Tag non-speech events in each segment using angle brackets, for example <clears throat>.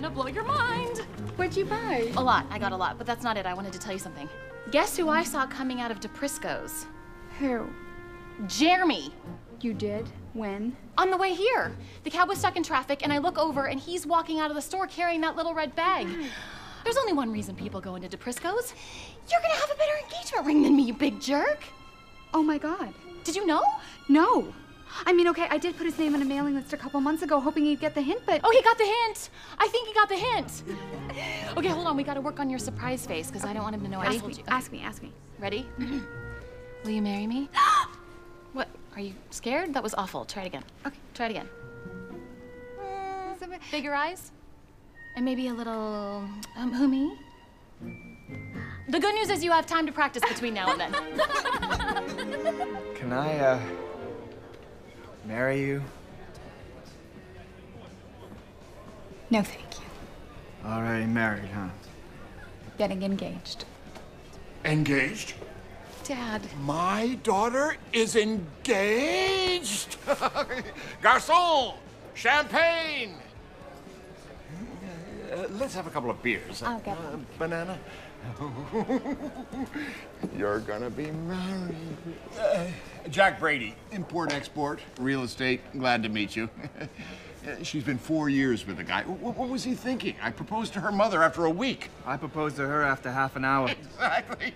gonna blow your mind. What'd you buy? A lot. I got a lot, but that's not it. I wanted to tell you something. Guess who I saw coming out of DePrisco's? Who? Jeremy. You did? When? On the way here. The cab was stuck in traffic, and I look over, and he's walking out of the store carrying that little red bag. <gasps> There's only one reason people go into DePrisco's. You're gonna have a better engagement ring than me, you big jerk. Oh my god. Did you know? No. I mean, okay, I did put his name on a mailing list a couple months ago, hoping he'd get the hint, but. Oh, he got the hint. I think he got the hint. okay, hold on. We gotta work on your surprise face because I don't want him to know I Ask told me, you. ask me, ask me. Ready? <clears throat> Will you marry me? <gasps> what? Are you scared? That was awful. Try it again. Okay, try it again. Bigger eyes? And maybe a little, um, who me? The good news is you have time to practice between now and then. <laughs> Can I, uh, marry you? No, thank you. Already married, huh? Getting engaged. Engaged? Dad. My daughter is engaged? <laughs> Garçon! Champagne! Let's have a couple of beers. I'll get Uh, banana? <laughs> You're gonna be married. Uh, Jack Brady, import export, real estate. Glad to meet you. <laughs> Uh, She's been four years with the guy. What, what was he thinking? I proposed to her mother after a week. I proposed to her after half an hour. <laughs> Exactly.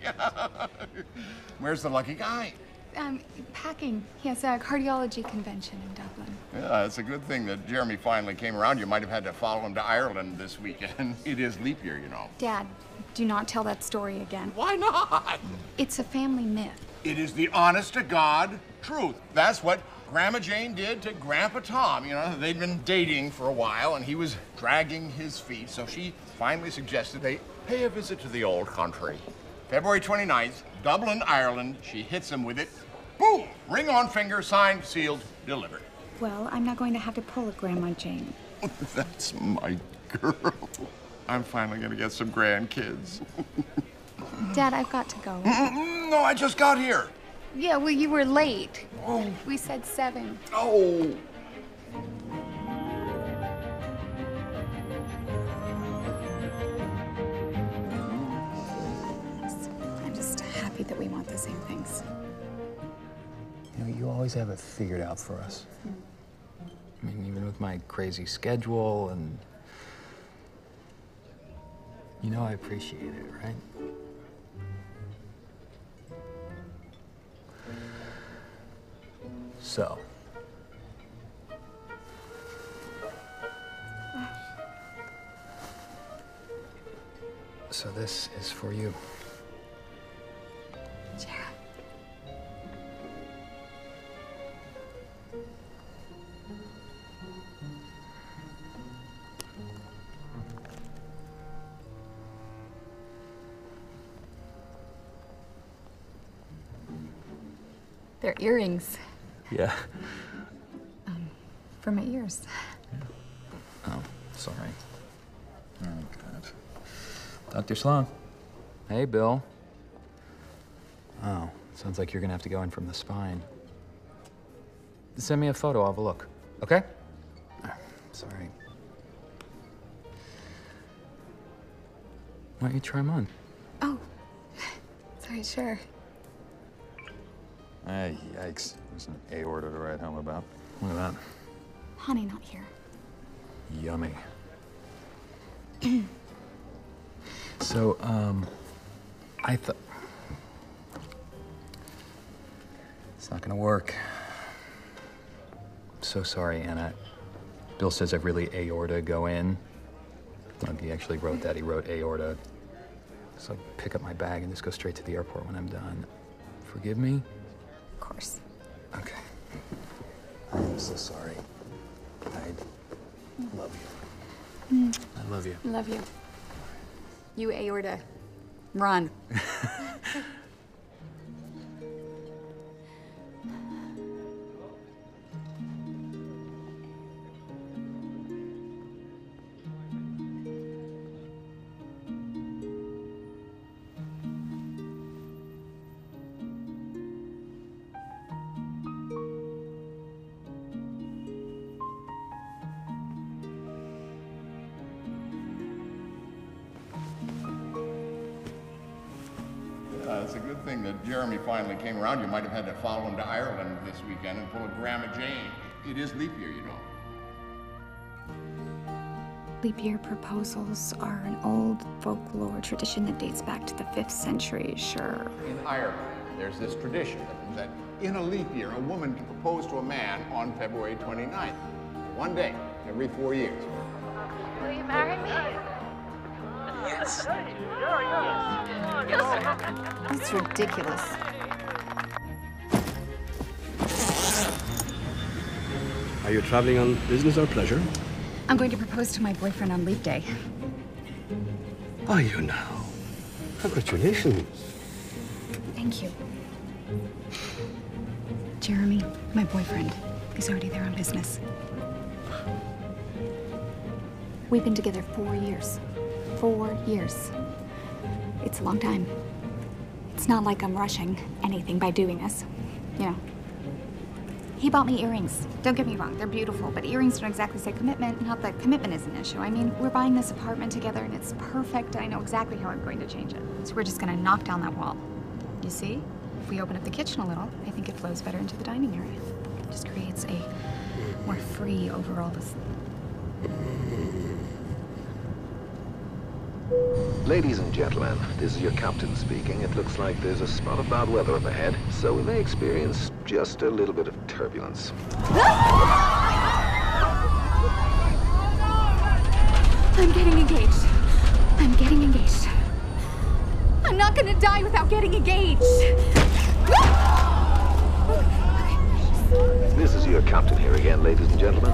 Where's the lucky guy? Um, packing. He has a cardiology convention in Dublin. Yeah, it's a good thing that Jeremy finally came around. You might have had to follow him to Ireland this weekend. <laughs> It is leap year, you know. Dad, do not tell that story again. Why not? It's a family myth. It is the honest to God truth. That's what Grandma Jane did to Grandpa Tom. You know, they'd been dating for a while and he was dragging his feet, so she finally suggested they pay a visit to the old country. February 29th, Dublin, Ireland. She hits him with it. Boom! Ring on finger, signed, sealed, delivered. Well, I'm not going to have to pull a Grandma Jane. <laughs> That's my girl. I'm finally gonna get some grandkids. Dad, I've got to go. no, I just got here. Yeah, well, you were late. Oh. We said seven. Oh. That we want the same things. You know, you always have it figured out for us. I mean, even with my crazy schedule and. You know, I appreciate it, right? So. So this is for you. They're earrings Yeah. Um, for my ears. Oh, sorry. Oh, God. Dr. Sloan. Hey, Bill. Oh, sounds like you're gonna have to go in from the spine. Send me a photo, I'll have a look. Okay? Ah, sorry. Why don't you try them on? Oh, <laughs> sorry, sure. Hey, yikes. There's an aorta to write home about. Look at that. Honey, not here. Yummy. <clears throat> so, um, I thought. It's not gonna work. I'm so sorry, Anna. Bill says I've really aorta go in. Like he actually wrote that. He wrote aorta. So I pick up my bag and just go straight to the airport when I'm done. Forgive me? Of course. Okay. I am so sorry. I love you. Mm. I love you. Love you. You aorta. Run. <laughs> it's a good thing that Jeremy finally came around. You might have had to follow him to Ireland this weekend and pull a Grandma Jane. It is leap year, you know. Leap year proposals are an old folklore tradition that dates back to the 5th century, sure. In Ireland, there's this tradition that in a leap year, a woman can propose to a man on February 29th. One day, every four years. Will you marry me? It's ridiculous. Are you traveling on business or pleasure? I'm going to propose to my boyfriend on leap day. Are you now? Congratulations. Thank you. Jeremy, my boyfriend, is already there on business. We've been together four years. Four years. It's a long time. It's not like I'm rushing anything by doing this, you know. He bought me earrings. Don't get me wrong, they're beautiful, but earrings don't exactly say commitment. Not that commitment is an issue. I mean, we're buying this apartment together and it's perfect. I know exactly how I'm going to change it. So we're just gonna knock down that wall. You see? If we open up the kitchen a little, I think it flows better into the dining area. It just creates a more free overall. Ladies and gentlemen, this is your captain speaking. It looks like there's a spot of bad weather up ahead, so we may experience just a little bit of turbulence. I'm getting engaged. I'm getting engaged. I'm not gonna die without getting engaged. Your captain here again, ladies and gentlemen.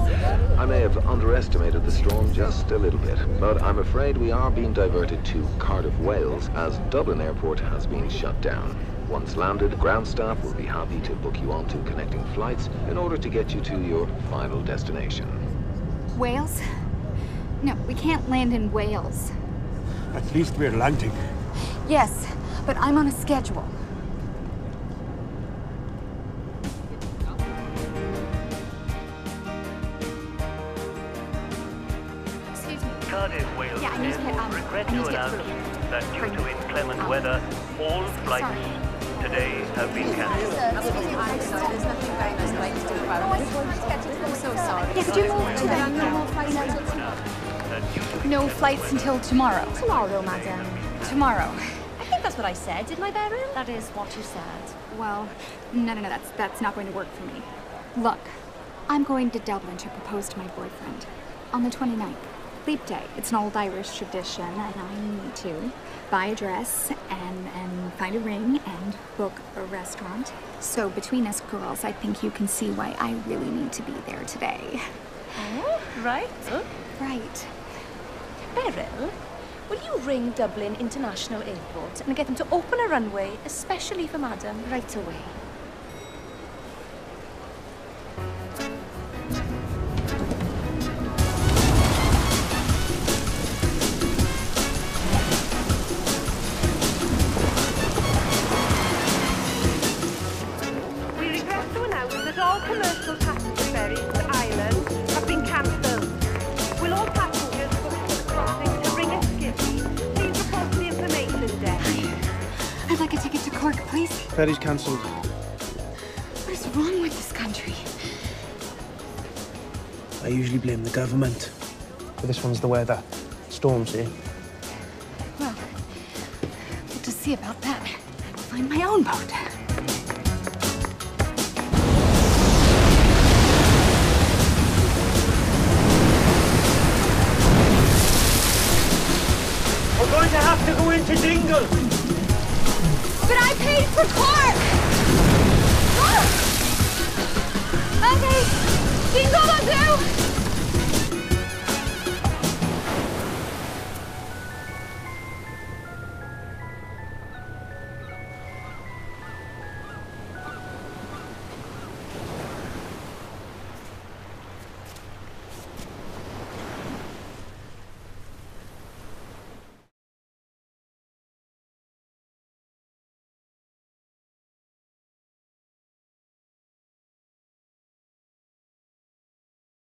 I may have underestimated the storm just a little bit, but I'm afraid we are being diverted to Cardiff, Wales, as Dublin Airport has been shut down. Once landed, ground staff will be happy to book you onto connecting flights in order to get you to your final destination. Wales? No, we can't land in Wales. At least we're landing. Yes, but I'm on a schedule. Cardiff, Wales. Yeah, I need to get, um, regret I need to to announce that due to inclement Um, weather, all flights sorry. today have been cancelled. I'm so sorry. Yeah, could you move to the normal flight That due to No flights until tomorrow. Tomorrow, madam. Tomorrow. I think that's what I said, didn't I, Beryl? That is what you said. Well, no, no, no, that's, that's not going to work for me. Look, I'm going to Dublin to propose to my boyfriend on the 29th. Leap Day. It's an old Irish tradition, and I need to buy a dress and, and find a ring and book a restaurant. So between us girls, I think you can see why I really need to be there today. Oh, right. Right. Beryl, will you ring Dublin International Airport and get them to open a runway, especially for Madam, right away? Ferry's cancelled. What is wrong with this country? I usually blame the government. But this one's the weather. Storms here. Well, we'll just see about that. I will find my own boat. We're going to have to go into Dingle. For!